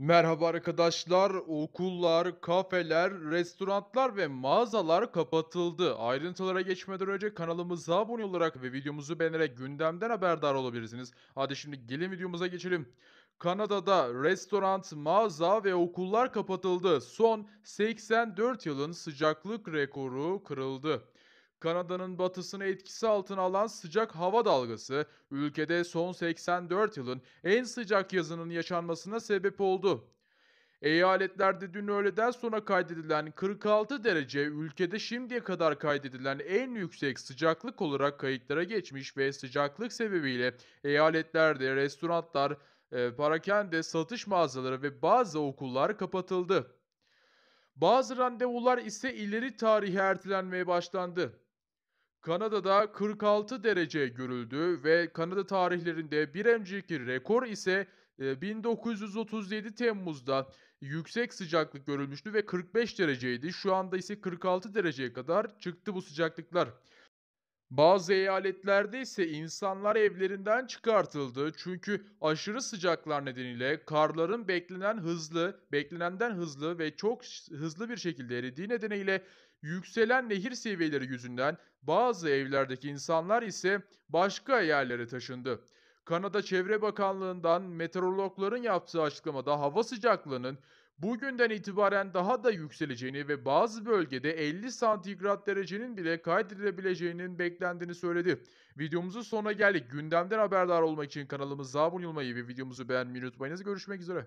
Merhaba arkadaşlar. Okullar, kafeler, restoranlar ve mağazalar kapatıldı. Ayrıntılara geçmeden önce kanalımıza abone olarak ve videomuzu beğenerek gündemden haberdar olabilirsiniz. Hadi şimdi gelin videomuza geçelim. Kanada'da restoran, mağaza ve okullar kapatıldı. Son 84 yılın sıcaklık rekoru kırıldı. Kanada'nın batısını etkisi altına alan sıcak hava dalgası, ülkede son 84 yılın en sıcak yazının yaşanmasına sebep oldu. Eyaletlerde dün öğleden sonra kaydedilen 46 derece ülkede şimdiye kadar kaydedilen en yüksek sıcaklık olarak kayıtlara geçmiş ve sıcaklık sebebiyle eyaletlerde restoranlar, e, parakende, satış mağazaları ve bazı okullar kapatıldı. Bazı randevular ise ileri tarihe ertelenmeye başlandı. Kanada'da 46 derece görüldü ve Kanada tarihlerinde bir önceki rekor ise e, 1937 Temmuz'da yüksek sıcaklık görülmüştü ve 45 dereceydi. Şu anda ise 46 dereceye kadar çıktı bu sıcaklıklar. Bazı eyaletlerde ise insanlar evlerinden çıkartıldı çünkü aşırı sıcaklar nedeniyle karların beklenen hızlı, beklenenden hızlı ve çok hızlı bir şekilde eridiği nedeniyle yükselen nehir seviyeleri yüzünden bazı evlerdeki insanlar ise başka yerlere taşındı. Kanada Çevre Bakanlığı'ndan meteorologların yaptığı açıklamada hava sıcaklığının bugünden itibaren daha da yükseleceğini ve bazı bölgede 50 santigrat derecenin bile kaydedilebileceğinin beklendiğini söyledi. Videomuzun sonuna geldik. Gündemden haberdar olmak için kanalımıza abone olmayı ve videomuzu beğenmeyi unutmayınız. Görüşmek üzere.